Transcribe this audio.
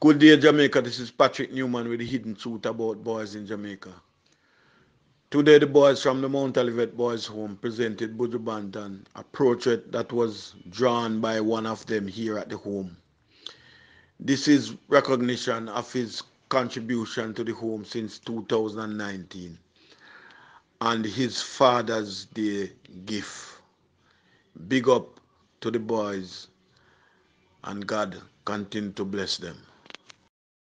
Good day, Jamaica. This is Patrick Newman with the hidden truth about boys in Jamaica. Today, the boys from the Mount Olivet Boys Home presented Buju Banton a portrait that was drawn by one of them here at the home. This is recognition of his contribution to the home since 2019 and his Father's Day gift. Big up to the boys and God continue to bless them.